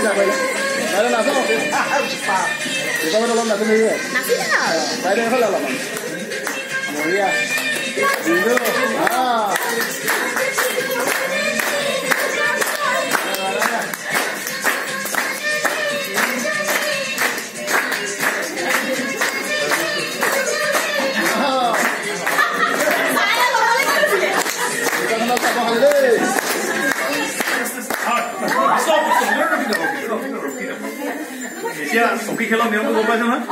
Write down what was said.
来了，拿上。你刚才都弄哪个没有？拿回来了。来点回来了嘛？没 যেতিয়া হকী খেলা গম পাইছো নহয়